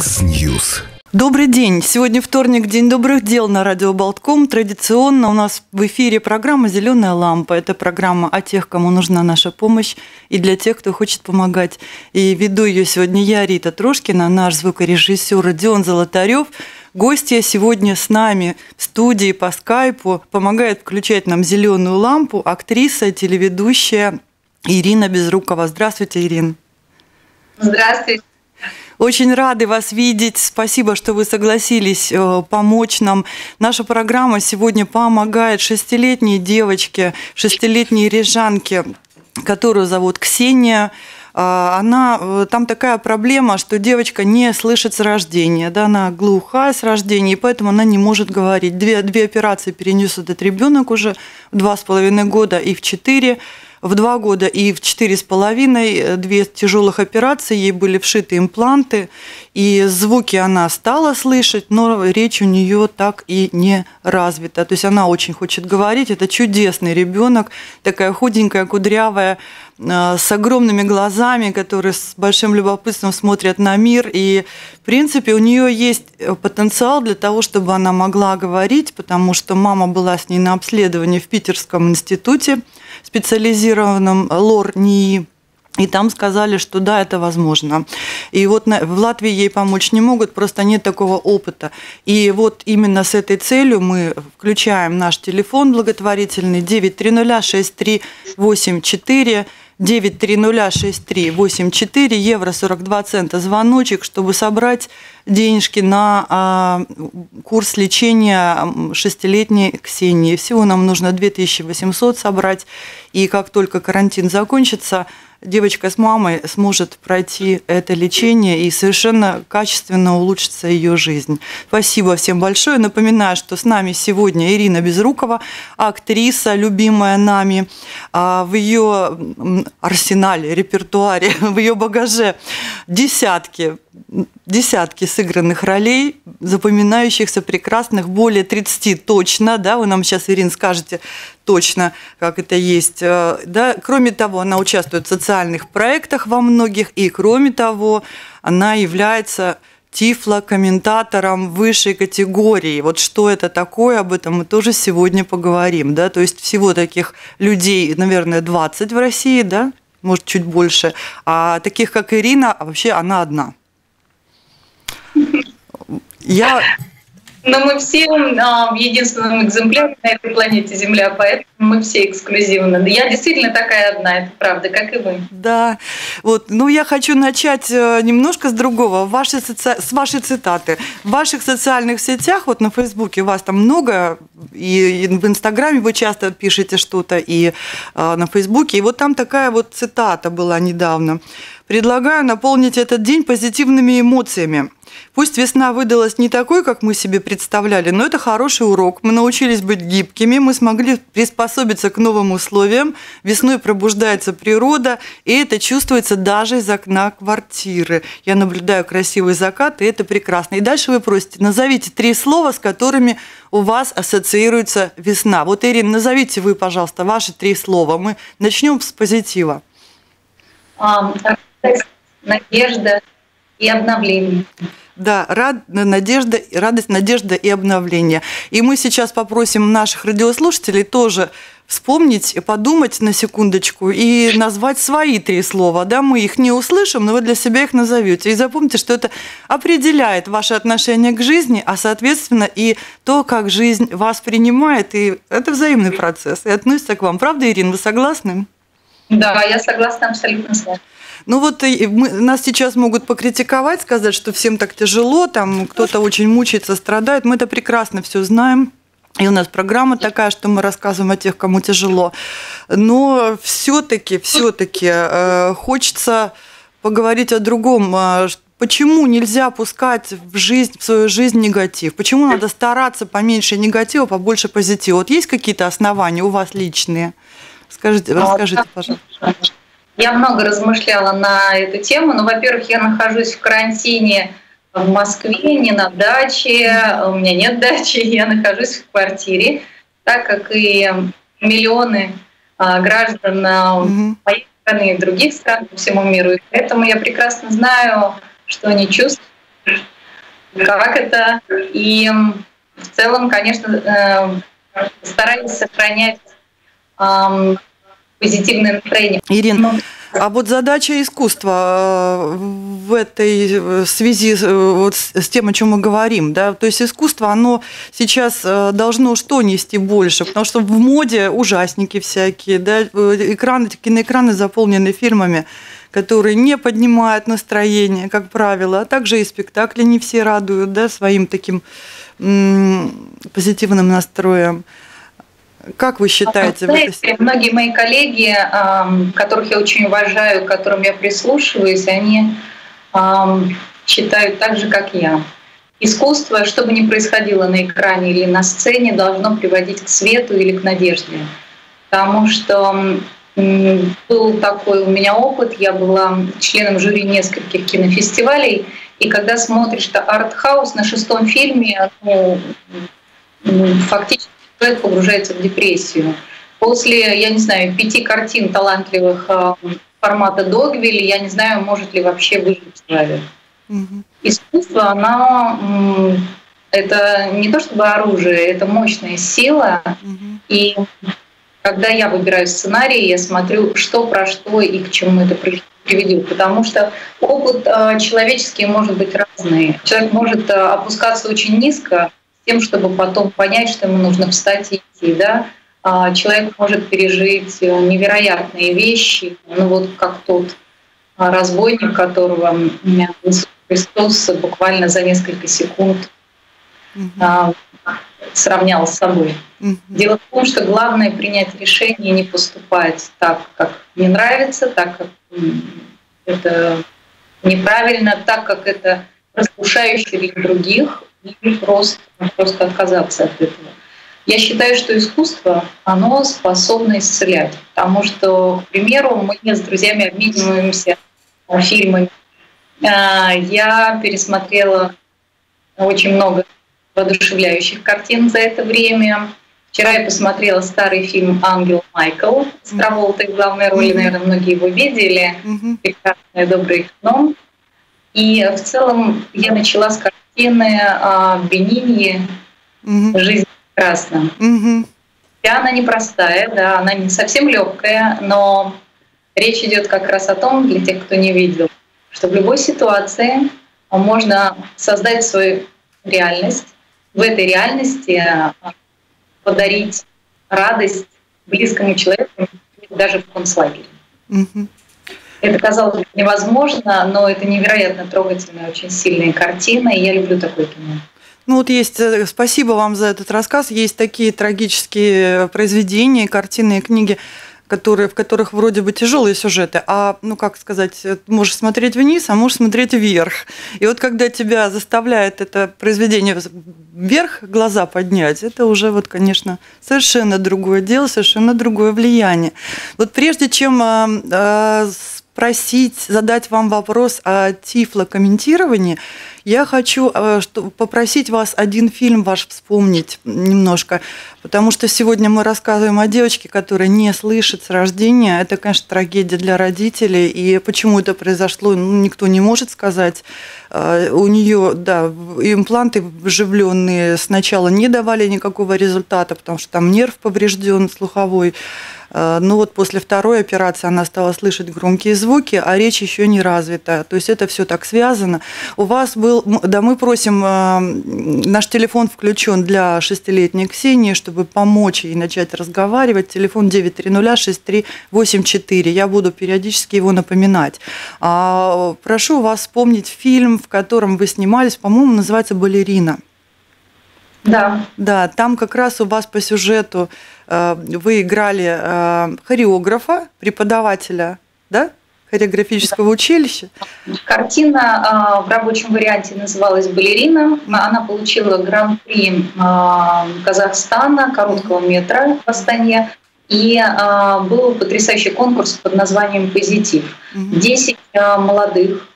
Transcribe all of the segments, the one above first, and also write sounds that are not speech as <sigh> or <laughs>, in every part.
Mix News. Добрый день. Сегодня вторник, День добрых дел на радио Балтком. Традиционно у нас в эфире программа «Зеленая лампа». Это программа о тех, кому нужна наша помощь, и для тех, кто хочет помогать. И веду ее сегодня я, Рита Трошкина, наш звукорежиссер Родион Золотарев. Гостья сегодня с нами в студии по скайпу помогает включать нам зеленую лампу актриса, телеведущая Ирина Безрукова. Здравствуйте, Ирина. Здравствуйте. Очень рады вас видеть. Спасибо, что вы согласились э, помочь нам. Наша программа сегодня помогает шестилетней девочке, шестилетней рижанке, которую зовут Ксения. А, она, э, там такая проблема, что девочка не слышит с рождения, да, она глухая с рождения, и поэтому она не может говорить. Две, две операции перенес этот ребенок уже в два с половиной года и в четыре в два года и в четыре с половиной э, две тяжелых операции, ей были вшиты импланты, и звуки она стала слышать, но речь у нее так и не развита. То есть она очень хочет говорить, это чудесный ребенок, такая худенькая, кудрявая, э, с огромными глазами, которые с большим любопытством смотрят на мир. И, в принципе, у нее есть э, потенциал для того, чтобы она могла говорить, потому что мама была с ней на обследовании в Питерском институте специализированном лор НИИ. И там сказали, что да, это возможно. И вот в Латвии ей помочь не могут, просто нет такого опыта. И вот именно с этой целью мы включаем наш телефон благотворительный 9306384 9306384 евро 42 цента звоночек, чтобы собрать денежки на а, курс лечения шестилетней Ксении. Всего нам нужно 2800 собрать. И как только карантин закончится, девочка с мамой сможет пройти это лечение и совершенно качественно улучшится ее жизнь. Спасибо всем большое. Напоминаю, что с нами сегодня Ирина Безрукова, актриса, любимая нами. А, в ее арсенале, репертуаре, <laughs> в ее багаже десятки десятки сыгранных ролей, запоминающихся прекрасных, более 30 точно, да, вы нам сейчас, Ирин, скажете точно, как это есть. Э, да. Кроме того, она участвует в социальных проектах во многих, и кроме того, она является тифлокомментатором высшей категории. Вот что это такое, об этом мы тоже сегодня поговорим. Да? То есть всего таких людей, наверное, 20 в России, да? может, чуть больше. А таких, как Ирина, вообще она одна. Я но мы все а, в единственном экземпляре на этой планете Земля, поэтому мы все эксклюзивны. Я действительно такая одна, это правда, как и вы. Да, вот, ну я хочу начать э, немножко с другого, ваши соци... с вашей цитаты. В ваших социальных сетях, вот на Фейсбуке у вас там много, и, и в Инстаграме вы часто пишете что-то, и э, на Фейсбуке, и вот там такая вот цитата была недавно. Предлагаю наполнить этот день позитивными эмоциями. Пусть весна выдалась не такой, как мы себе представляли, но это хороший урок. Мы научились быть гибкими, мы смогли приспособиться к новым условиям. Весной пробуждается природа, и это чувствуется даже из окна квартиры. Я наблюдаю красивый закат, и это прекрасно. И дальше вы просите, назовите три слова, с которыми у вас ассоциируется весна. Вот, Ирина, назовите вы, пожалуйста, ваши три слова. Мы начнем с позитива. Надежда и обновление. Да, рад, надежда, радость, надежда и обновление. И мы сейчас попросим наших радиослушателей тоже вспомнить, подумать на секундочку и назвать свои три слова. Да, мы их не услышим, но вы для себя их назовете. И запомните, что это определяет ваше отношение к жизни, а соответственно и то, как жизнь вас принимает. И это взаимный процесс и относится к вам. Правда, Ирина, вы согласны? Да, я согласна абсолютно с вами. Ну вот мы, нас сейчас могут покритиковать, сказать, что всем так тяжело, там кто-то очень мучается, страдает. Мы это прекрасно все знаем. И у нас программа такая, что мы рассказываем о тех, кому тяжело. Но все-таки, все-таки э, хочется поговорить о другом. А, почему нельзя пускать в жизнь, в свою жизнь негатив? Почему надо стараться поменьше негатива, побольше позитива? Вот есть какие-то основания у вас личные? Скажите, а, расскажите, пожалуйста. Я много размышляла на эту тему. Ну, во-первых, я нахожусь в карантине в Москве, не на даче, у меня нет <laughs> дачи, я нахожусь в квартире, так как и миллионы а, граждан угу. моей страны и других стран по всему миру. И поэтому я прекрасно знаю, что они чувствуют, как это. И в целом, конечно, стараюсь сохранять позитивное настроение. Ирина, а вот задача искусства э, в этой э, связи э, вот с тем, о чем мы говорим, да, то есть искусство, оно сейчас должно что нести больше, потому что в моде ужасники всякие, да, экраны, киноэкраны заполнены фильмами, которые не поднимают настроение, как правило, а также и спектакли не все радуют, да, своим таким м- позитивным настроем. Как вы считаете? Знаете, многие мои коллеги, которых я очень уважаю, к которым я прислушиваюсь, они считают так же, как я. Искусство, что бы ни происходило на экране или на сцене, должно приводить к свету или к надежде. Потому что был такой у меня опыт, я была членом жюри нескольких кинофестивалей, и когда смотришь что арт-хаус на шестом фильме, ну, фактически человек погружается в депрессию. После, я не знаю, пяти картин талантливых а, формата Догвилли, я не знаю, может ли вообще выжить человек. Угу. Искусство, оно это не то чтобы оружие, это мощная сила. Угу. И когда я выбираю сценарий, я смотрю, что про что и к чему это приведет. Потому что опыт а, человеческий может быть разный. Человек может а, опускаться очень низко, тем, чтобы потом понять, что ему нужно встать и идти. Да? А человек может пережить э, невероятные вещи, ну вот как тот а, разбойник, которого Иисус Христос буквально за несколько секунд mm сравнял с собой. Дело в том, что главное принять решение не поступать так, как мне нравится, так, как это неправильно, так, как это разрушающе для других, и просто, просто отказаться от этого. Я считаю, что искусство, оно способно исцелять, потому что, к примеру, мы с друзьями обмениваемся фильмами. А, я пересмотрела очень много воодушевляющих картин за это время. Вчера я посмотрела старый фильм «Ангел Майкл» с Траволтой в главной роли, наверное, многие его видели. Прекрасное, доброе кино. И в целом я начала с картины картины о Бенине угу. «Жизнь прекрасна». Угу. И она непростая, да, она не совсем легкая, но речь идет как раз о том, для тех, кто не видел, что в любой ситуации можно создать свою реальность, в этой реальности а, подарить радость близкому человеку, даже в концлагере. Угу. Это казалось невозможно, но это невероятно трогательная, очень сильная картина, и я люблю такое кино. Ну вот есть, э, спасибо вам за этот рассказ, есть такие трагические произведения, картины книги, которые, в которых вроде бы тяжелые сюжеты, а, ну как сказать, э, можешь смотреть вниз, а можешь смотреть вверх. И вот когда тебя заставляет это произведение вверх глаза поднять, это уже вот, конечно, совершенно другое дело, совершенно другое влияние. Вот прежде чем э, спросить, задать вам вопрос о тифлокомментировании, я хочу э, попросить вас один фильм ваш вспомнить немножко, потому что сегодня мы рассказываем о девочке, которая не слышит с рождения. Это, конечно, трагедия для родителей, и почему это произошло, ну, никто не может сказать. Э, у нее, да, импланты вживленные сначала не давали никакого результата, потому что там нерв поврежден слуховой. Э, ну вот после второй операции она стала слышать громкие звуки, а речь еще не развита. То есть это все так связано. У вас был, да, мы просим, э, наш телефон включен для шестилетней Ксении, чтобы помочь ей начать разговаривать. Телефон 9306384. Я буду периодически его напоминать. А, прошу вас вспомнить фильм, в котором вы снимались, по-моему, называется «Балерина». Да. Да, там как раз у вас по сюжету э, вы играли э, хореографа, преподавателя, да? хореографического да. училища. Картина э, в рабочем варианте называлась «Балерина». Она получила гран-при Казахстана короткого метра в Астане. И был потрясающий конкурс под названием «Позитив». Десять молодых,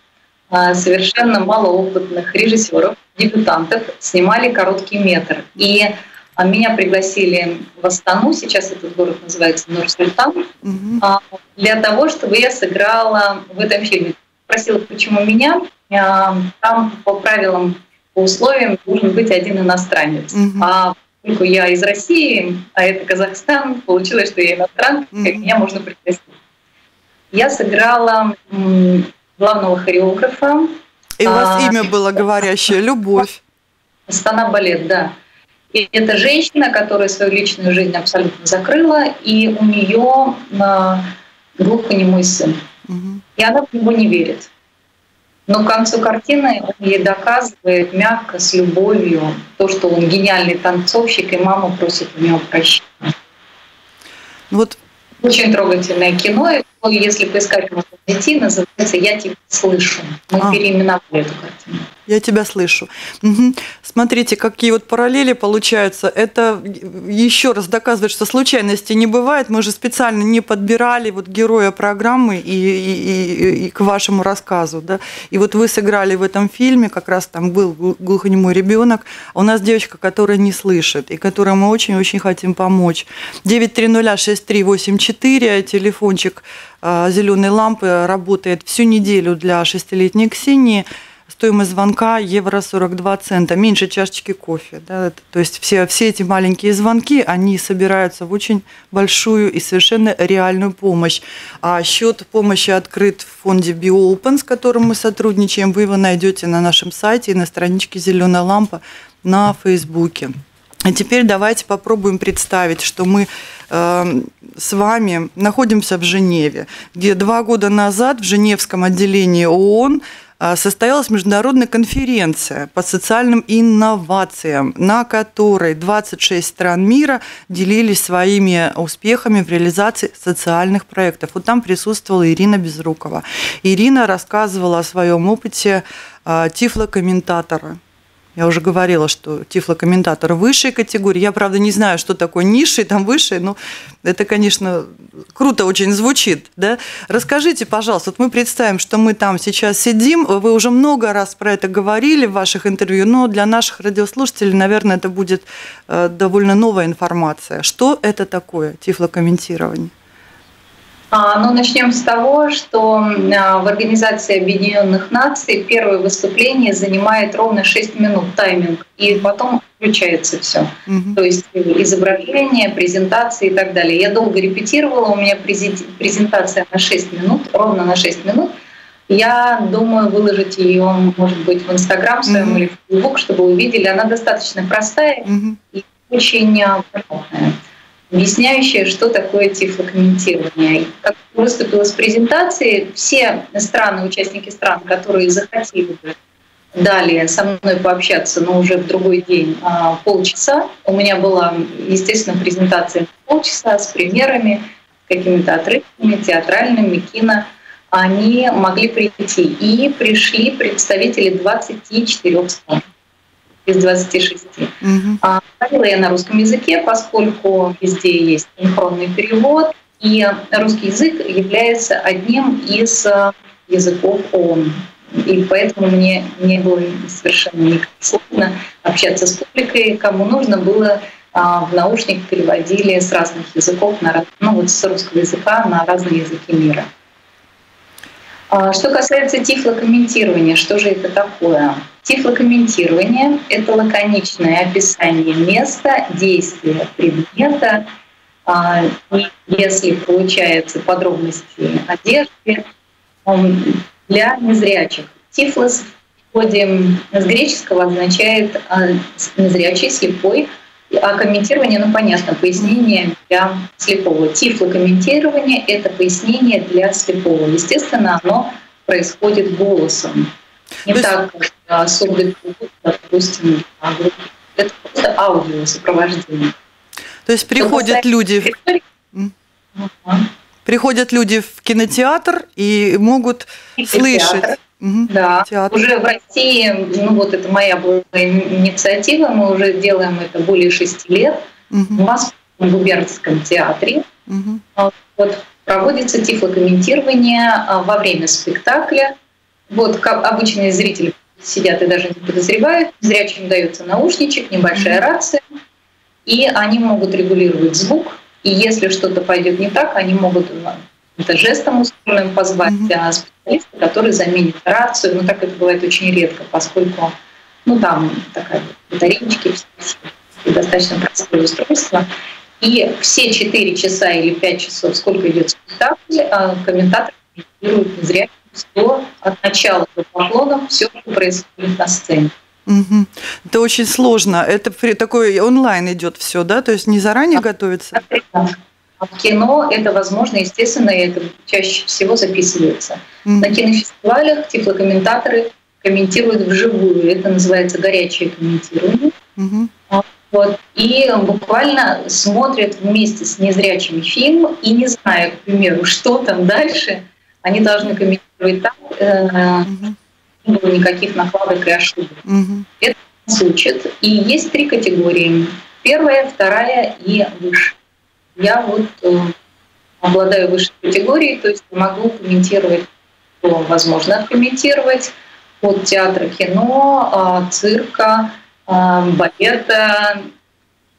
совершенно малоопытных режиссеров дебютантов снимали короткий метр. И а, меня пригласили в Астану, сейчас этот город называется Нур-Султан, угу. для того, чтобы я сыграла в этом фильме. Спросила, почему меня. А, там по правилам по условиям должен быть один иностранец. Мгм. А поскольку я из России, а это Казахстан, получилось, что я иностранка, Мгм. меня можно пригласить. Я сыграла главного хореографа И у вас А. имя было говорящее «Любовь». Стана балет, да. И это женщина, которая свою личную жизнь абсолютно закрыла, и у нее глухонемой сын. Мгм. И она в него не верит. Но к концу картины он ей доказывает мягко, с любовью, то, что он гениальный танцовщик, и мама просит у него прощения. Ну Вот Очень трогательное кино. И если поискать можно сети, называется «Я тебя слышу». Мы А. переименовали эту картину. Я тебя слышу. Мгм. Смотрите, какие вот параллели получаются. Это еще раз доказывает, что случайности не бывает. Мы же специально не подбирали вот героя программы и, и- и- и к вашему рассказу. Да? И вот вы сыграли в этом фильме, как раз там был гл- глухонемой ребенок. А у нас девочка, которая не слышит, и которой мы очень-очень хотим помочь. 9306384, телефончик зеленой лампы работает всю неделю для шестилетней Ксении. Стоимость звонка евро 42 цента, меньше чашечки кофе. Да? То есть все, все эти маленькие звонки, они собираются в очень большую и совершенно реальную помощь. А счет помощи открыт в фонде BioOpen, с которым мы сотрудничаем. Вы его найдете на нашем сайте и на страничке «Зеленая лампа» на Фейсбуке. А теперь давайте попробуем представить, что мы э, с вами находимся в Женеве, где два года назад в Женевском отделении ООН состоялась международная конференция по социальным инновациям, на которой 26 стран мира делились своими успехами в реализации социальных проектов. Вот там присутствовала Ирина Безрукова. Ирина рассказывала о своем опыте а, тифлокомментатора. Я уже говорила, что тифлокомментатор высшей категории. Я, правда, не знаю, что такое низший, там высший, но это, конечно, круто очень звучит. Да? Расскажите, пожалуйста, вот мы представим, что мы там сейчас сидим, вы уже много раз про это говорили в ваших интервью, но для наших радиослушателей, наверное, это будет э, довольно новая информация. Что это такое тифлокомментирование? А, Ну, начнем с того, что а, в Организации Объединенных Наций первое выступление занимает ровно 6 минут тайминг, и потом включается все. Мгм. То есть изображение, презентации и так далее. Я долго репетировала, у меня презент- презентация на 6 минут, ровно на 6 минут. Я думаю выложить ее, может быть, в Инстаграм своем Мгм. или в Фейсбук, чтобы увидели. Она достаточно простая Мгм. очень а, понятная, объясняющая, что такое тифлокомментирование. Как выступила с презентацией, все страны, участники стран, которые захотели бы далее со мной пообщаться, но уже в другой день, а, полчаса. У меня была, естественно, презентация полчаса с примерами, какими-то отрывками, театральными, кино. Они могли прийти. И пришли представители 24 стран из 26. Мгм. А, Говорила я на русском языке, поскольку везде есть синхронный перевод, и русский язык является одним из а, языков ООН. И поэтому мне не было совершенно никак сложно общаться с публикой. Кому нужно было, а, в наушник переводили с разных языков, на, ну вот с русского языка на разные языки мира. А, Что касается тифлокомментирования, что же это такое? Тифлокомментирование — это лаконичное описание места, действия, предмета. А, И если получается подробности одежды, для незрячих. Тифлос в ходе с греческого означает а, незрячий, слепой, а комментирование, ну понятно, пояснение для слепого. Тифлокомментирование — это пояснение для слепого. Естественно, оно происходит голосом. Не То есть- так, как а, сурдоперевод, допустим, для глухих. это просто аудиосопровождение. То есть приходят люди, в- приходят люди в кинотеатр и могут И слышать. Мгм. Да, Театр. уже в России, ну вот это моя была инициатива, мы уже делаем это более шести лет. В Мгм. Московском губернском театре Мгм. вот, проводится тифлокомментирование а, во время спектакля. Вот как обычные зрители сидят и даже не подозревают, зрячим дается наушничек, небольшая рация, и они могут регулировать звук. И если что-то пойдет не так, они могут ну, это жестом условным позвать а, специалиста, который заменит рацию. Но так это бывает очень редко, поскольку Ну, там такая батареечки, достаточно простое устройство. И все 4 часа или 5 часов, сколько идет спектакль, а, комментатор комментирует незрячим все от начала до поклонов, все, что происходит на сцене. Угу. Это очень сложно. Это такой онлайн идет все, да? То есть не заранее готовится? В кино это возможно, естественно, и это чаще всего записывается. Mm. На кинофестивалях тифлокомментаторы комментируют вживую. Это называется горячее комментирование. Mm-hmm. Вот. И буквально смотрят вместе с незрячим фильм и не зная, к примеру, что там дальше, они должны комментировать так, э, mm-hmm. не было никаких накладок и ошибок. Это нас учат. И есть три категории. Первая, вторая и выше. Я вот э, обладаю высшей категорией, то есть могу комментировать, что возможно откомментировать от театра, кино, а, цирка, а, балета,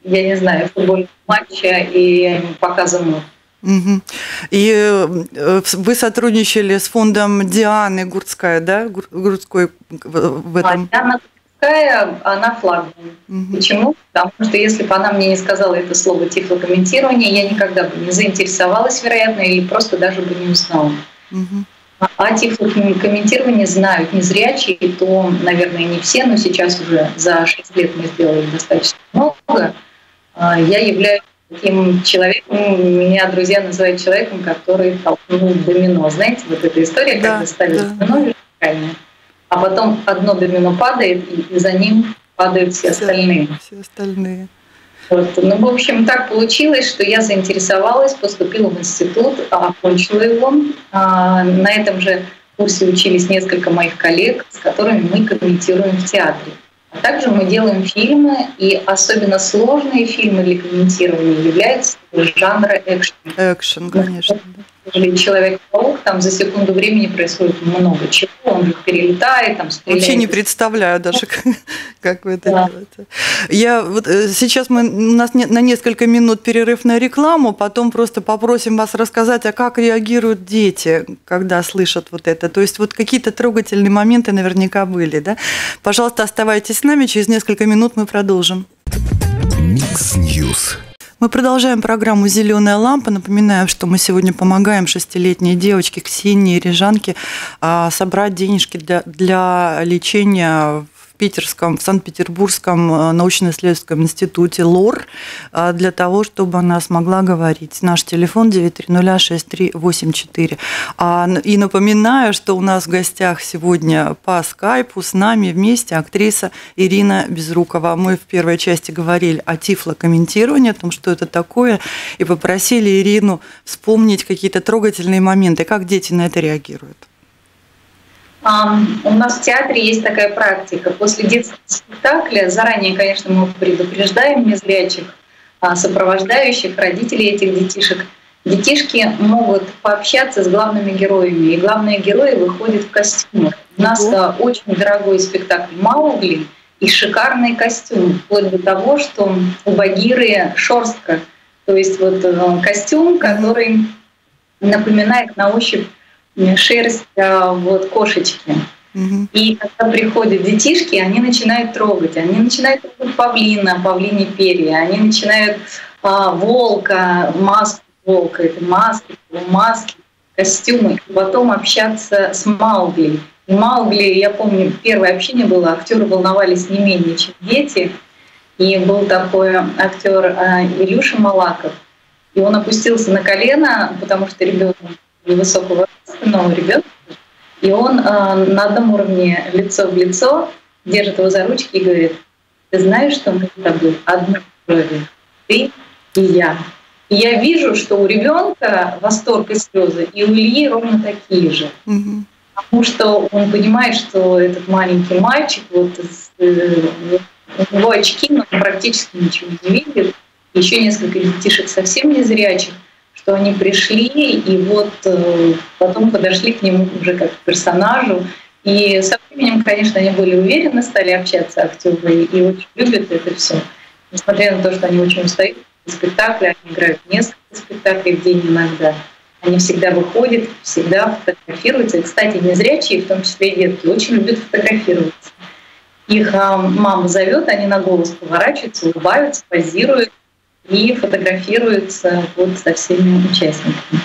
я не знаю, футбольного матча и показа мод. Угу. И э, вы сотрудничали с фондом Дианы Гурцкая, да, Гурцкой в этом? А, Диана Гурцкая, она флагман. Угу. Почему? Потому что если бы она мне не сказала это слово тифлокомментирование, я никогда бы не заинтересовалась, вероятно, или просто даже бы не узнала. Угу. А тифлокомментирование знают незрячие, то, наверное, не все, но сейчас уже за 6 лет мы сделали достаточно много. А, я являюсь таким человеком, меня друзья называют человеком, который толкнул домино. Знаете, вот эта история, да, когда ставят да. домино вертикально, а потом одно домино падает, и за ним падают все, все остальные. Все остальные. Вот. Ну, в общем, так получилось, что я заинтересовалась, поступила в институт, окончила его. А, на этом же курсе учились несколько моих коллег, с которыми мы комментируем в театре. Также мы делаем фильмы, и особенно сложные фильмы для комментирования являются жанра экшен. Экшен, конечно. Или Человек-паук, там за секунду времени происходит много чего, он же перелетает, там стреляет. Вообще не представляю даже, как вы это да. делаете. Я вот э, сейчас мы у нас на несколько минут перерыв на рекламу, потом просто попросим вас рассказать, а как реагируют дети, когда слышат вот это. То есть вот какие-то трогательные моменты наверняка были, да? Пожалуйста, оставайтесь с нами, через несколько минут мы продолжим. Mix News. Мы продолжаем программу «Зеленая лампа». Напоминаю, что мы сегодня помогаем шестилетней девочке Ксении Рижанке а, собрать денежки для, для лечения Питерском, в Санкт-Петербургском э, научно-исследовательском институте ЛОР э, для того, чтобы она смогла говорить. Наш телефон 9306384. А, и напоминаю, что у нас в гостях сегодня по скайпу с нами вместе актриса Ирина Безрукова. Мы в первой части говорили о тифлокомментировании, о том, что это такое, и попросили Ирину вспомнить какие-то трогательные моменты, как дети на это реагируют. У нас в театре есть такая практика. После детского спектакля, заранее, конечно, мы предупреждаем незрячих, а, сопровождающих, родителей этих детишек. Детишки могут пообщаться с главными героями, и главные герои выходят в костюмах. У нас а, очень дорогой спектакль «Маугли» и шикарный костюм, вплоть до того, что у Багиры шорстка, то есть вот э, костюм, который напоминает на ощупь шерсть а, вот, кошечки. И когда приходят детишки, они начинают трогать, они начинают трогать павлина, павлини перья, они начинают а, волка, маску волка, это маски, маски, костюмы, и потом общаться с Маугли. И Маугли, я помню, первое общение было, актеры волновались не менее, чем дети. И был такой актер а, Илюша Малаков. И он опустился на колено, потому что ребенок невысокого роста, ребенка, и он э, на одном уровне лицо в лицо держит его за ручки и говорит, ты знаешь, что мы с тобой одной крови, ты и я. И я вижу, что у ребенка восторг и слезы, и у Ильи ровно такие же. Угу. Потому что он понимает, что этот маленький мальчик, вот э, у него очки, но он практически ничего не видит. Еще несколько детишек совсем незрячих что они пришли и вот э, потом подошли к нему уже как к персонажу. И со временем, конечно, они были уверены, стали общаться актеры и очень любят это все. Несмотря на то, что они очень устают от спектакля, они играют несколько спектаклей в день иногда. Они всегда выходят, всегда фотографируются. И, кстати, незрячие, в том числе и детки, очень любят фотографироваться. их а, мама зовет, они на голос поворачиваются, улыбаются, позируют и фотографируются вот со всеми участниками.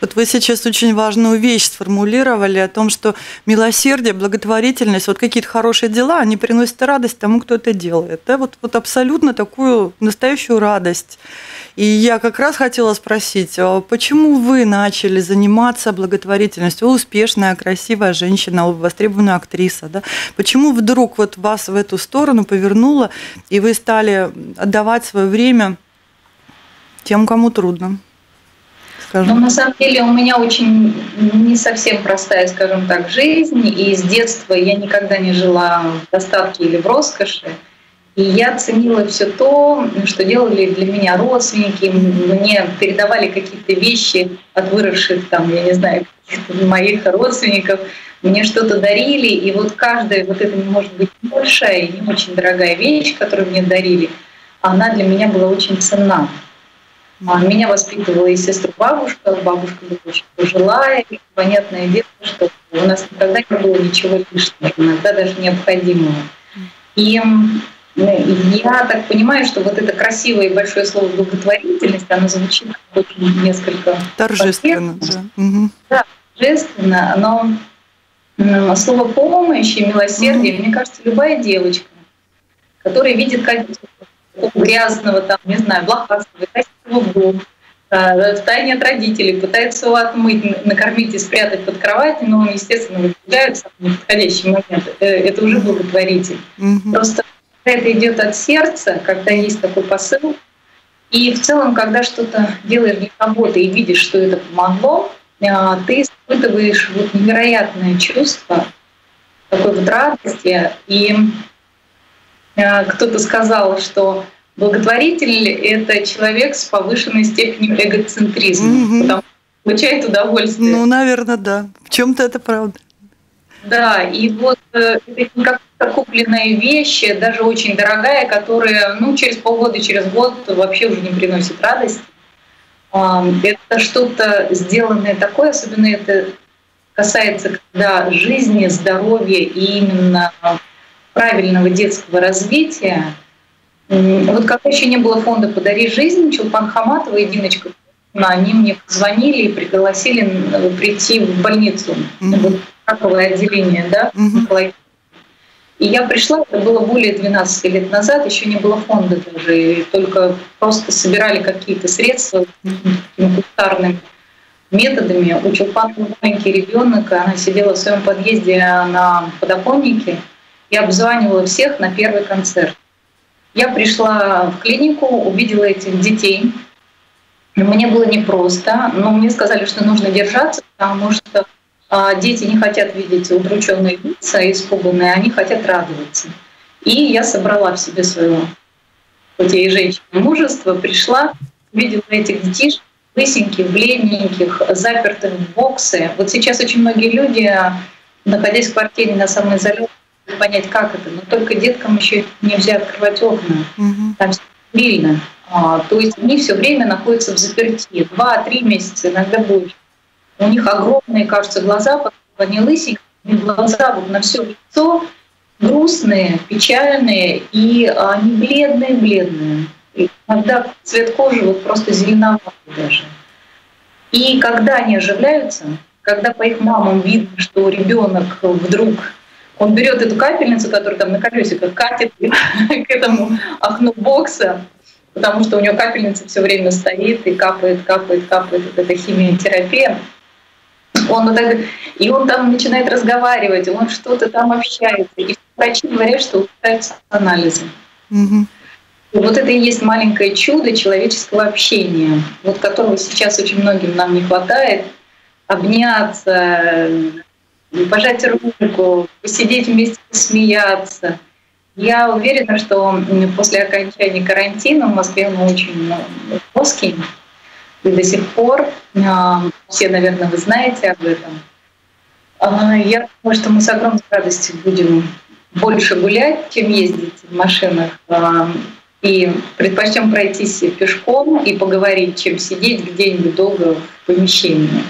Вот вы сейчас очень важную вещь сформулировали о том, что милосердие, благотворительность, вот какие-то хорошие дела, они приносят радость тому, кто это делает. Да? Вот, вот абсолютно такую настоящую радость. И я как раз хотела спросить, а почему вы начали заниматься благотворительностью? Вы успешная, красивая женщина, востребованная актриса. Да? Почему вдруг вот вас в эту сторону повернуло, и вы стали отдавать свое время тем, кому трудно? Скажем? Ну, на самом деле у меня очень не совсем простая, скажем так, жизнь, и с детства я никогда не жила в достатке или в роскоши. И я ценила все то, что делали для меня родственники, мне передавали какие-то вещи от выросших, там, я не знаю, моих родственников, мне что-то дарили, и вот каждая вот эта, может быть, большая и не очень дорогая вещь, которую мне дарили, она для меня была очень ценна. А меня воспитывала и сестра бабушка. Бабушка была очень пожилая. И понятное дело, что у нас никогда не было ничего лишнего, иногда даже необходимого. И я так понимаю, что вот это красивое и большое слово благотворительность, оно звучит очень несколько торжественно. Да. Угу. да, торжественно, но слово помощь и милосердие, угу. мне кажется, любая девочка, которая видит качество грязного, там, не знаю, блохастого, в углу, в тайне от родителей, пытается его отмыть, накормить и спрятать под кровать, но он, естественно, выбегает в неподходящий момент. Э, это уже благотворитель. Mm-hmm. Просто это идет от сердца, когда есть такой посыл. И в целом, когда что-то делаешь для работы и видишь, что это помогло, а, ты испытываешь вот невероятное чувство такой вот радости. И кто-то сказал, что Благотворитель — это человек с повышенной степенью эгоцентризма, угу. потому что получает удовольствие. Ну, наверное, да. В чем-то это правда. Да, и вот э, это не какая-то купленная вещь, даже очень дорогая, которая ну, через полгода, через год вообще уже не приносит радости. Это что-то сделанное такое, особенно это касается когда жизни, здоровья и именно правильного детского развития – вот когда еще не было фонда «Подари жизнь», Чулпан Хаматова и Диночка, они мне позвонили и пригласили прийти в больницу, mm-hmm. вот раковое отделение, да, mm-hmm. И я пришла, это было более 12 лет назад, еще не было фонда даже, и только просто собирали какие-то средства кустарными методами. У Чулпан маленький ребенок, она сидела в своем подъезде на подоконнике и обзванивала всех на первый концерт. Я пришла в клинику, увидела этих детей. Мне было непросто, но мне сказали, что нужно держаться, потому что а, дети не хотят видеть удрученные лица, испуганные, они хотят радоваться. И я собрала в себе свое, хоть я и женщина, мужество, пришла, увидела этих детишек, лысеньких, бледненьких, запертых в боксы. Вот сейчас очень многие люди, находясь в квартире на самоизоляции, понять, как это. Но только деткам еще нельзя открывать окна. Угу. Там стерильно. А, то есть они все время находятся в заперти. Два-три месяца, иногда больше. У них огромные, кажется, глаза, они лысенькие, глаза вот на все лицо грустные, печальные, и они бледные-бледные. Иногда цвет кожи вот просто зеленоватый даже. И когда они оживляются, когда по их мамам видно, что ребенок вдруг он берет эту капельницу, которая там на колесиках катит <laughs> к этому окну бокса, потому что у него капельница все время стоит и капает, капает, капает. Вот эта химиотерапия. Он вот так, и он там начинает разговаривать, он что-то там общается. И врачи говорят, что улучшаются анализы. Угу. И вот это и есть маленькое чудо человеческого общения, вот которого сейчас очень многим нам не хватает. Обняться, пожать руку, посидеть вместе, смеяться. Я уверена, что после окончания карантина в Москве он очень плоский. И до сих пор, а, все, наверное, вы знаете об этом. А, я думаю, что мы с огромной радостью будем больше гулять, чем ездить в машинах. А, и предпочтем пройтись пешком и поговорить, чем сидеть где-нибудь долго в помещении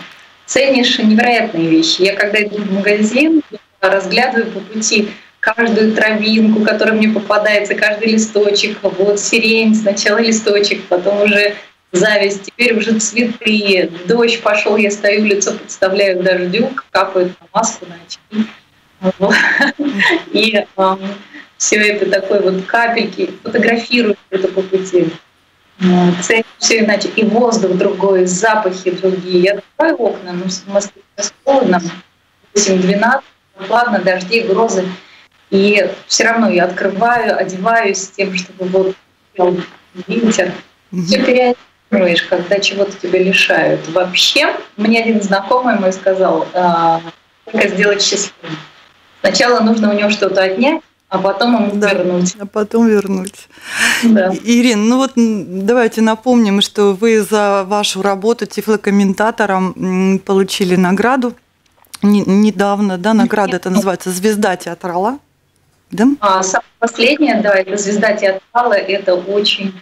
ценишь невероятные вещи. Я когда иду в магазин, разглядываю по пути каждую травинку, которая мне попадается, каждый листочек. Вот сирень, сначала листочек, потом уже зависть, теперь уже цветы. Дождь пошел, я стою, лицо подставляю дождю, капает на маску, на очки. И все это такой вот капельки, фотографирую это по пути. Цель все иначе. И воздух другой, запахи другие. Я открываю окна, но в Москве холодно, 8-12, ладно, дожди, грозы. И все равно я открываю, одеваюсь с тем, чтобы вот ветер. Все переодеваешь, когда чего-то тебя лишают. Вообще, мне один знакомый мой сказал, «А, как сделать счастливым. Сначала нужно у него что-то отнять, а потом ему да, вернуть. А потом вернуть. Да. Ирина, ну вот давайте напомним, что вы за вашу работу тифлокомментатором получили награду недавно, да, награда это называется «Звезда театрала». Да? А, самое последнее, да, это «Звезда театрала», это очень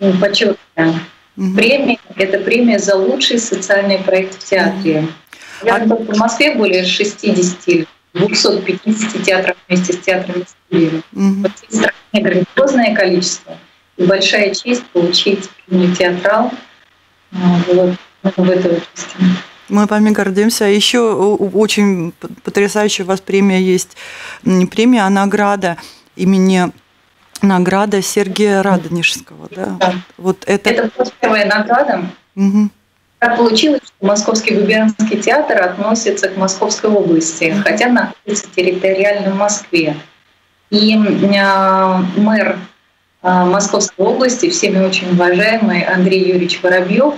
ну, почетная угу. премия. Это премия за лучший социальный проект в театре. Я а... в Москве более 60 250 театров вместе с театром Москвы. Угу. Вот в стране грандиозное количество. И большая честь получить премию театрал а, вот, в этой области. Мы вами гордимся. Еще очень потрясающая у вас премия есть. Не премия, а награда имени награда Сергея Радонежского. Да? Да. Вот это... это первая награда. Угу. Так получилось, что Московский губернский театр относится к Московской области, хотя находится территориально в Москве. И э, мэр э, Московской области, всеми очень уважаемый Андрей Юрьевич Воробьев,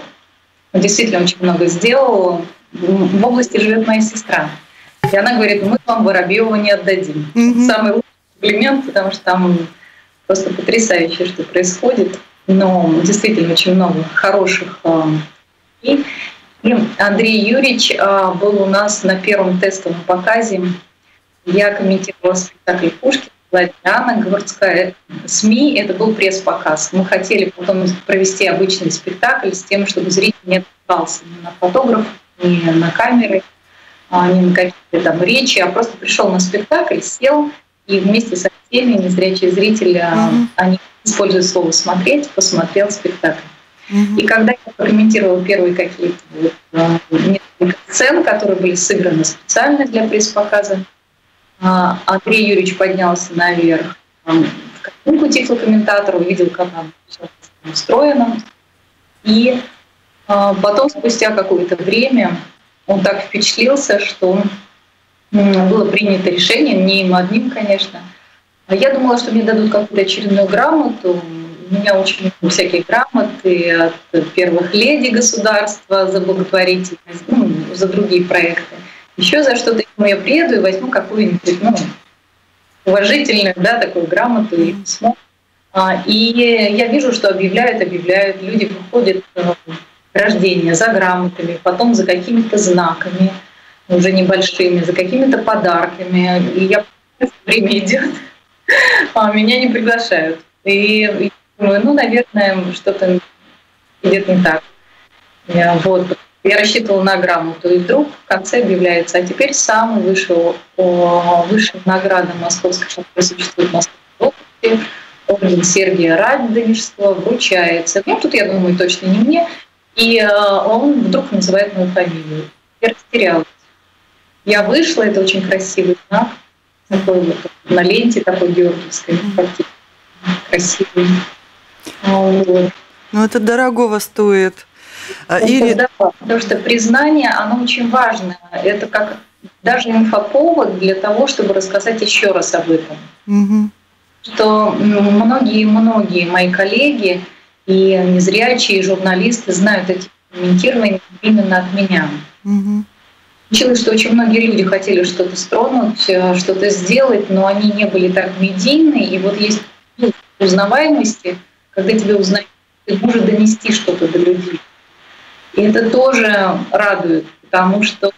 он действительно очень много сделал. В области живет моя сестра. И она говорит, мы вам Воробьева не отдадим. Mm-hmm. Самый лучший комплимент, потому что там просто потрясающе, что происходит. Но действительно очень много хороших и Андрей Юрьевич был у нас на первом тестовом показе. Я комментировала спектакль Пушкин, Диана Говорская. СМИ, это был пресс-показ. Мы хотели потом провести обычный спектакль с тем, чтобы зритель не отвлекался ни на фотограф, ни на камеры, а, ни на какие-то там речи, а просто пришел на спектакль, сел и вместе со всеми незрячие зрители, mm-hmm. они используют слово «смотреть», посмотрел спектакль. И когда я прокомментировала первые какие-то вот, а, несколько сцен, которые были сыграны специально для пресс-показа, а, Андрей Юрьевич поднялся наверх в кабинку тифлокомментатора, увидел, как там все устроено. И а, потом, спустя какое-то время, он так впечатлился, что было принято решение, не им одним, конечно. Я думала, что мне дадут какую-то очередную грамоту, меня очень всякие грамоты от первых леди государства за благотворительность, ну, за другие проекты. Еще за что-то я приеду и возьму какую-нибудь ну, уважительную да, такую грамоту или письмо. А, и я вижу, что объявляют, объявляют, люди приходят в рождение за грамотами, потом за какими-то знаками, уже небольшими, за какими-то подарками. И я время идет, <laughs> а меня не приглашают. И Думаю, ну, наверное, что-то идет не так. Я, вот, я рассчитывала на грамоту, и вдруг в конце объявляется, а теперь сам вышел, высшая награда Московской, которая существует в Московской области, орден Сергия Радонежского вручается. Ну, тут, я думаю, точно не мне. И э, он вдруг называет мою фамилию. Я растерялась. Я вышла, это очень красивый знак, такой вот на ленте такой георгиевской, красивый. Ну, это дорогого стоит. А, Ири... Да, потому что признание, оно очень важно. Это как даже инфоповод для того, чтобы рассказать еще раз об этом. Угу. Что многие-многие мои коллеги и незрячие, и журналисты знают эти комментирования именно от меня. Угу. Получилось, что очень многие люди хотели что-то стронуть, э, что-то сделать, но они не были так медийны. И вот есть узнаваемости – когда тебя узнают, ты можешь донести что-то до людей. И это тоже радует, потому что,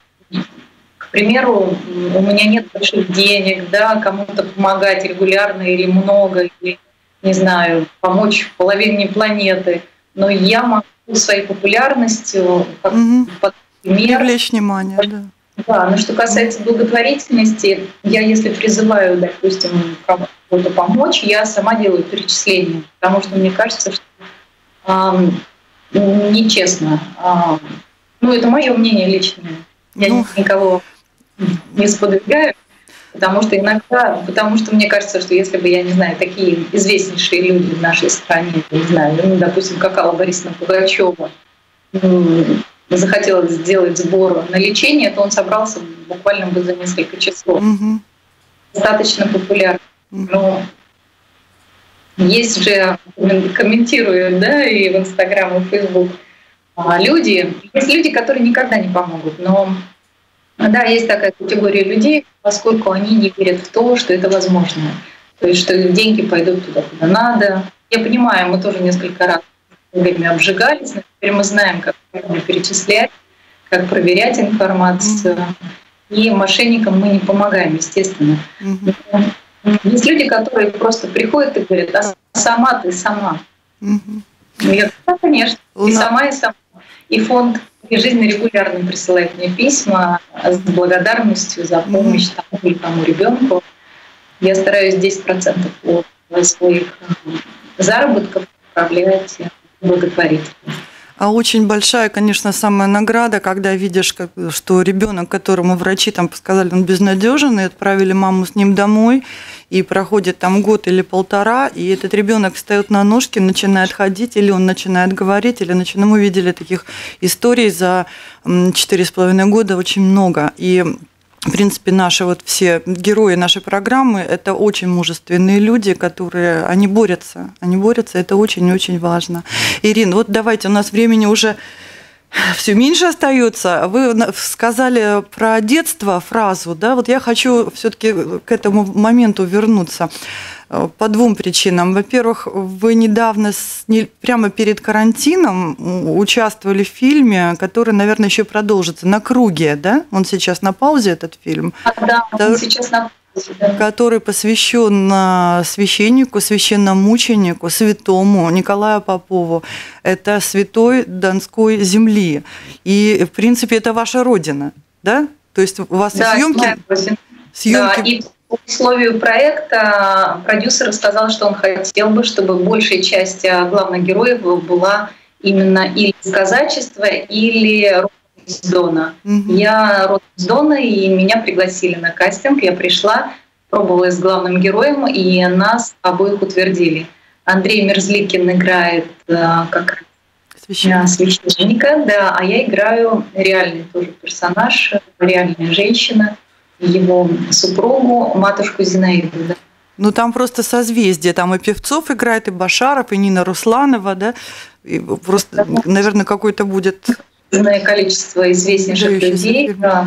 к примеру, у меня нет больших денег, да, кому-то помогать регулярно или много, или, не знаю, помочь половине планеты, но я могу своей популярностью, как под пример, привлечь внимание, да. Да, но что касается благотворительности, я если призываю, допустим, кому-то помочь, я сама делаю перечисления, потому что мне кажется, что э, нечестно. Э, ну, это мое мнение личное. Я ну... никого не сподвигаю, потому что иногда, потому что мне кажется, что если бы, я не знаю, такие известнейшие люди в нашей стране, не знаю, ну, допустим, как Алла Борисовна Пугачева, захотела сделать сбор на лечение, то он собрался буквально бы за несколько часов. Угу. Достаточно популярно. Но есть же, комментируют, да, и в Инстаграм, и в Фейсбук, а, люди, есть люди, которые никогда не помогут, но да, есть такая категория людей, поскольку они не верят в то, что это возможно. То есть, что деньги пойдут туда, куда надо. Я понимаю, мы тоже несколько раз время обжигались, но теперь мы знаем, как перечислять, как проверять информацию. И мошенникам мы не помогаем, естественно. Есть люди, которые просто приходят и говорят, а сама ты сама. Я говорю, да, конечно, и сама, и сама. И фонд и жизнь регулярно присылает мне письма с благодарностью за помощь тому или тому ребенку. Я стараюсь 10% от своих заработков отправлять благотворительность. А очень большая, конечно, самая награда, когда видишь, как, что ребенок, которому врачи там сказали, он безнадежен, и отправили маму с ним домой, и проходит там год или полтора, и этот ребенок встает на ножки, начинает ходить, или он начинает говорить, или начинает. Мы видели таких историй за четыре с половиной года очень много. И в принципе, наши вот все герои нашей программы – это очень мужественные люди, которые, они борются, они борются, это очень-очень важно. Ирина, вот давайте, у нас времени уже все меньше остается. Вы сказали про детство фразу, да, вот я хочу все-таки к этому моменту вернуться. По двум причинам. Во-первых, вы недавно, прямо перед карантином, участвовали в фильме, который, наверное, еще продолжится. «На круге», да? Он сейчас на паузе, этот фильм? Да, он сейчас на. Который посвящен э, священнику, священномученику, святому Николаю Попову. Это святой Донской земли. И, в принципе, это ваша родина, да? То есть у вас да, съемки... Съемки... Да, и по условию проекта продюсер сказал, что он хотел бы, чтобы большая часть а, главных героев была именно или из казачества, или из Дона. Mm-hmm. Я родом из Дона, и меня пригласили на кастинг. Я пришла, пробовала с главным героем, и нас обоих утвердили. Андрей Мерзликин играет а, как священника. священника, да, а я играю реальный тоже персонаж, реальная женщина — его супругу, матушку Зинаиду. Да. Ну там просто созвездие, там и Певцов играет, и Башаров, и Нина Русланова, да, и просто, да. наверное, какой-то будет... Знаю количество известнейших людей, да.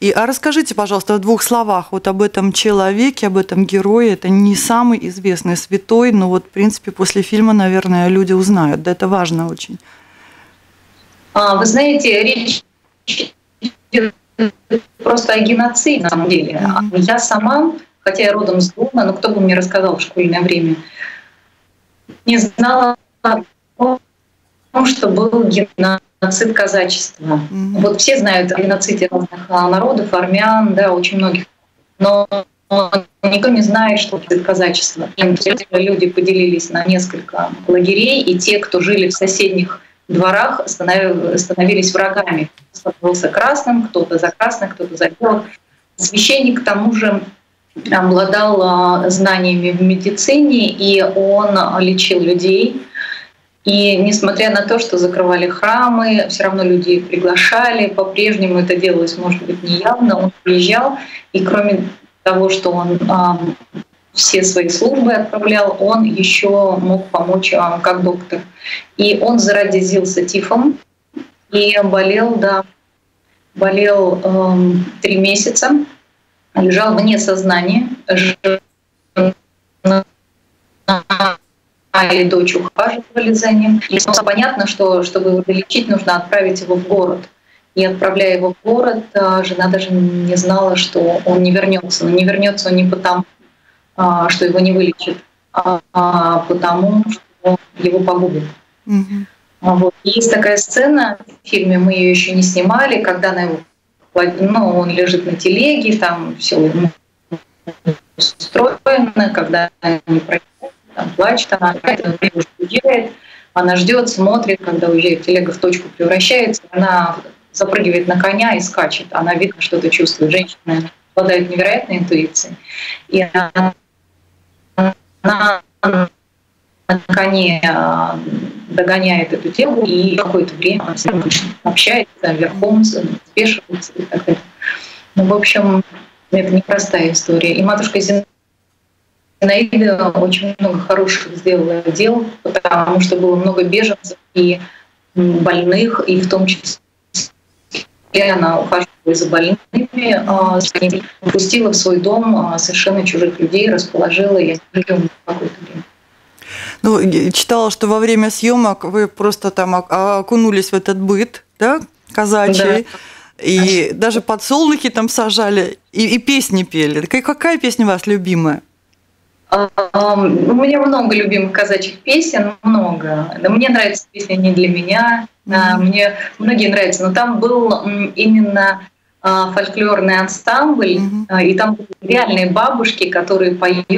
И, а расскажите, пожалуйста, в двух словах вот об этом человеке, об этом герое. Это не самый известный святой, но вот, в принципе, после фильма, наверное, люди узнают. Да, это важно очень. А, вы знаете, речь просто о геноциде, на самом деле. Я сама, хотя я родом с Дона, но кто бы мне рассказал в школьное время, не знала о том, что был геноцид казачества. Mm-hmm. Вот все знают о геноциде разных народов, армян, да, очень многих. Но никто не знает, что это казачество. Люди поделились на несколько лагерей, и те, кто жили в соседних дворах становились врагами. Становился красным, кто-то за красных, кто-то за белых. Священник, к тому же, обладал а, знаниями в медицине, и он лечил людей. И несмотря на то, что закрывали храмы, все равно людей приглашали, по-прежнему это делалось, может быть, неявно, он приезжал, и кроме того, что он все свои службы отправлял, он еще мог помочь а, как доктор. И он заразился тифом и болел, да, болел эм, три месяца, лежал вне сознания, и дочь ухаживали за ним. И стало понятно, что чтобы его долечить, нужно отправить его в город. И отправляя его в город, а, жена даже не знала, что он не вернется. Но не вернется он не потому, что его не вылечат, а, а потому что его погубят. Угу. Вот. Есть такая сцена в фильме, мы ее еще не снимали, когда она его ну, он лежит на телеге, там все устроено, когда они проехали, там плачет, она уже уезжает, она ждет, смотрит, когда уезжает телега в точку превращается, она запрыгивает на коня и скачет. Она видно, что-то чувствует. Женщина обладает невероятной интуицией. И она на коне а, догоняет эту телу и какое-то время общается верхом, спешивается и так далее. Ну, в общем, это непростая история. И матушка Зинаида очень много хороших сделала дел, потому что было много беженцев и больных, и в том числе она ухаживала за больными, а, пустила в свой дом а, совершенно чужих людей, расположила, и они жили какое-то время. Ну, читала, что во время съемок вы просто там окунулись в этот быт, да, казачий. Да. И даже подсолнухи там сажали, и, и песни пели. Какая песня у вас любимая? У меня много любимых казачьих песен, много. Да, мне нравится песня «Не для меня», мне многие нравятся, но там был именно а, фольклорный ансамбль, mm-hmm. и там реальные бабушки, которые поют.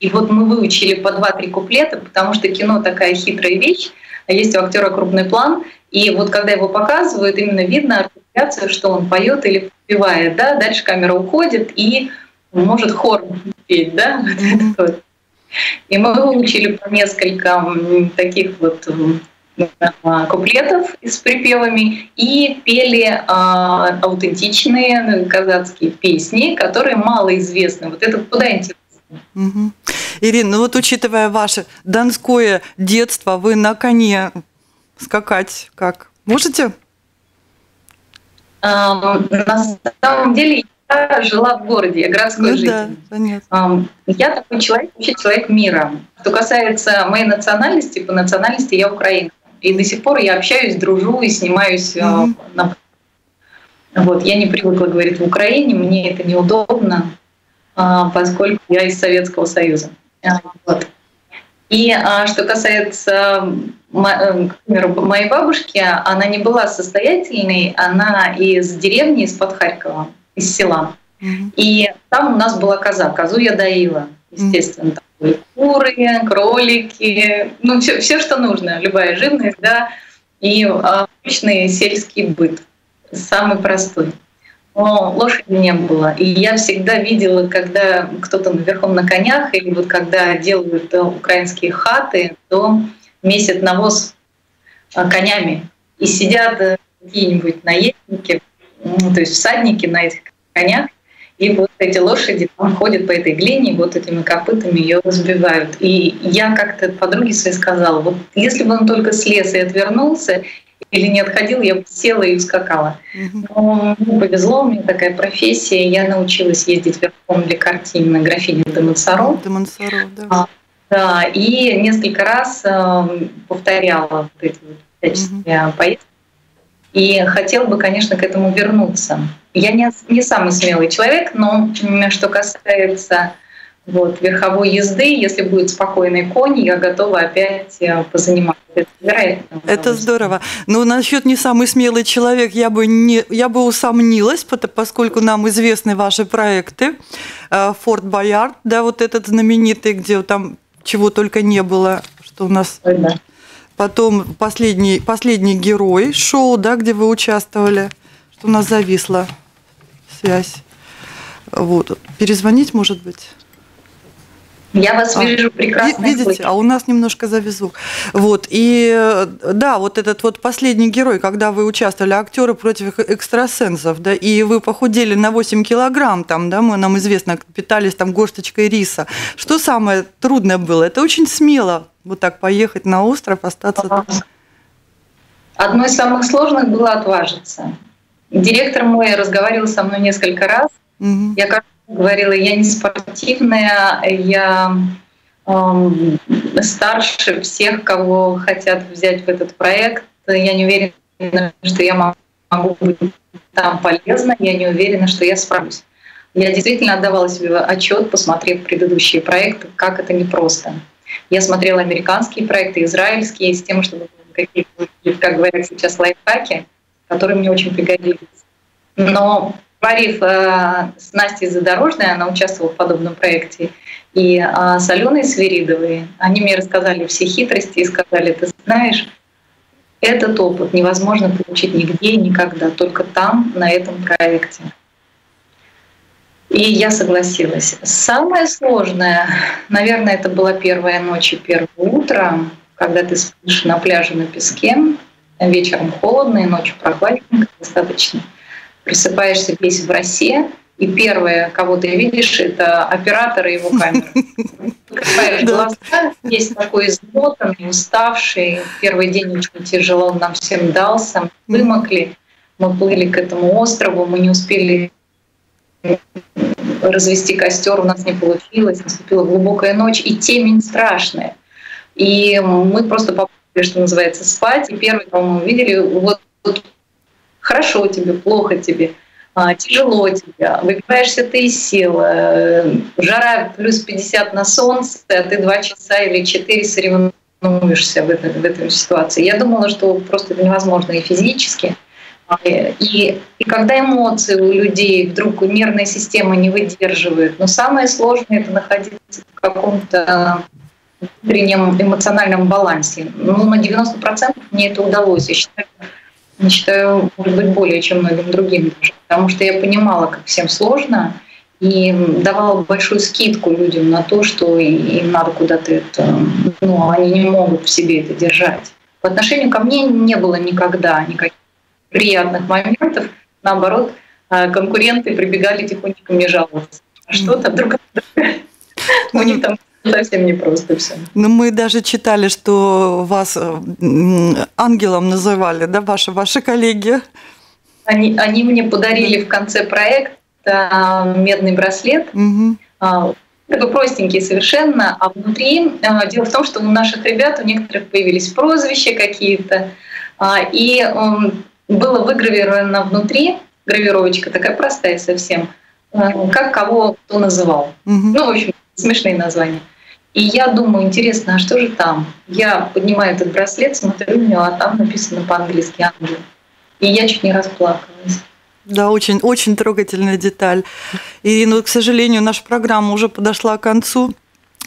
И вот мы выучили по два-три куплета, потому что кино такая хитрая вещь. Есть у актера крупный план, и вот когда его показывают, именно видно артикуляцию, что он поет или подпевает. Да? Дальше камера уходит, и может хор петь, да, И мы выучили по несколько таких вот куплетов с припевами и пели а, аутентичные казацкие песни, которые мало известны. Вот это куда интересно. Угу. Ирина, ну вот учитывая ваше донское детство, вы на коне скакать как? Можете? А, на самом деле я жила в городе, я городской ну, житель. Да, понятно. Я такой человек, вообще человек мира. Что касается моей национальности, по национальности я украинка. И до сих пор я общаюсь, дружу и снимаюсь mm-hmm. на... Вот, я не привыкла говорить в Украине, мне это неудобно, а, поскольку я из Советского Союза. Вот. И а, что касается моей бабушки, она не была состоятельной, она из деревни, из-под Харькова из села. Mm-hmm. И там у нас была коза. Козу я доила, естественно. Были куры, кролики, ну все, все, что нужно, любая живность, да, и обычный сельский быт, самый простой. Но лошади не было. И я всегда видела, когда кто-то верхом на конях, или вот когда делают э, украинские хаты, то месят навоз э, конями. И сидят э, какие-нибудь наездники, то есть всадники на этих конях, и вот эти лошади там ходят по этой глине, вот этими копытами ее разбивают. И я как-то подруге своей сказала, вот если бы он только слез и отвернулся, или не отходил, я бы села и ускакала. Но ну, повезло, у меня такая профессия. Я научилась ездить верхом для картин на графине де Монсоро. Де Монсоро, да. А, да, и несколько раз э, повторяла вот эти вот всяческие угу. поездки и хотел бы, конечно, к этому вернуться. Я не, не самый смелый человек, но что касается вот, верховой езды, если будет спокойный конь, я готова опять э, позаниматься. Это, Это здорово. Но насчет не самый смелый человек я бы, не, я бы усомнилась, поскольку нам известны ваши проекты. Э, Форт Боярд, да, вот этот знаменитый, где там чего только не было, что у нас... Да. Потом последний, последний герой шоу, да, где вы участвовали, что у нас зависла связь. Вот. Перезвонить, может быть? Я вас а, вижу прекрасно. Видите, а у нас немножко завезу. Вот. И да, вот этот вот последний герой, когда вы участвовали, актеры против экстрасенсов, да, и вы похудели на 8 килограмм, там, да, мы, нам известно, питались там горсточкой риса. Что самое трудное было? Это очень смело вот так поехать на остров, остаться там. Одно из самых сложных было отважиться. Директор мой разговаривал со мной несколько раз. Угу. Я как говорила, я не спортивная, я э, старше всех, кого хотят взять в этот проект. Я не уверена, что я могу быть там полезна, я не уверена, что я справлюсь. Я действительно отдавала себе отчет, посмотрев предыдущие проекты, как это непросто. Я смотрела американские проекты, израильские, с тем, чтобы какие-то, как говорят сейчас, лайфхаки, которые мне очень пригодились. Но говорив э, с Настей Задорожной, она участвовала в подобном проекте, и э, с Аленой Свиридовой, они мне рассказали все хитрости и сказали, ты знаешь, этот опыт невозможно получить нигде и никогда, только там, на этом проекте. И я согласилась. Самое сложное, наверное, это была первая ночь и первое утро, когда ты спишь на пляже на песке, вечером холодно и ночью прохладненько достаточно. Просыпаешься весь в росе, и первое, кого ты видишь, это оператор и его камера. Закрываешь глаза, есть такой измотанный, уставший. Первый день очень тяжело нам всем дался. Мы вымокли, мы плыли к этому острову, мы не успели развести костер у нас не получилось, наступила глубокая ночь, и темень страшная. И мы просто попали, что называется, спать. И первый, мы увидели, вот, вот хорошо тебе, плохо тебе, а, тяжело тебе, выбиваешься ты из сил, э, жара плюс 50 на солнце, а ты два часа или четыре соревнуешься в, этой, в этой ситуации. Я думала, что просто это невозможно и физически, и, и когда эмоции у людей вдруг нервная система не выдерживает, но самое сложное это находиться в каком-то внутреннем эмоциональном балансе. Ну, на 90% мне это удалось. Я считаю, я считаю, может быть, более чем многим другим даже. Потому что я понимала, как всем сложно, и давала большую скидку людям на то, что им надо куда-то это, ну, они не могут в себе это держать. По отношению ко мне не было никогда никаких приятных моментов. Наоборот, а, конкуренты прибегали тихонечко мне жаловаться. А что-то вдруг <laughs> у них там совсем непросто все. Ну, мы даже читали, что вас э, ангелом называли, да, ваши, ваши коллеги? Они, они мне подарили в конце проекта а, медный браслет. Угу. Такой простенький совершенно, а внутри дело в том, что у наших ребят, у некоторых появились прозвища какие-то, и было выгравировано внутри, гравировочка такая простая совсем, э, как кого кто называл. Угу. Ну, в общем, смешные названия. И я думаю, интересно, а что же там? Я поднимаю этот браслет, смотрю на него, а там написано по-английски «ангел». И я чуть не расплакалась. Да, очень, очень трогательная деталь. Ирина, к сожалению, наша программа уже подошла к концу.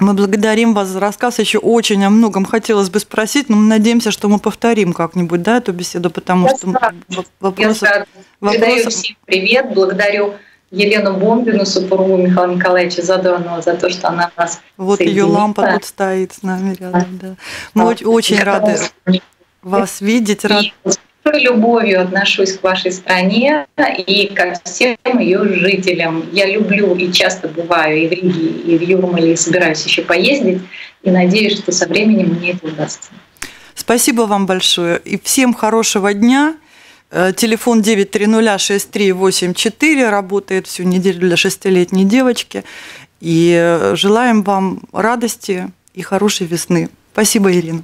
Мы благодарим вас за рассказ. Еще очень о многом хотелось бы спросить, но мы надеемся, что мы повторим как-нибудь да, эту беседу, потому Я что вопросов... Я вопросов... всем привет, благодарю Елену Бомбину, супругу Михаила Николаевича Задорнова, за то, что она нас Вот ее лампа тут стоит с нами рядом. Да. Мы да. очень рады вас видеть. Рад любовью отношусь к вашей стране и ко всем ее жителям. Я люблю и часто бываю и в Риге, и в Юрмале, и собираюсь еще поездить, и надеюсь, что со временем мне это удастся. Спасибо вам большое и всем хорошего дня. Э, телефон 9306384 работает всю неделю для шестилетней девочки. И э, желаем вам радости и хорошей весны. Спасибо, Ирина.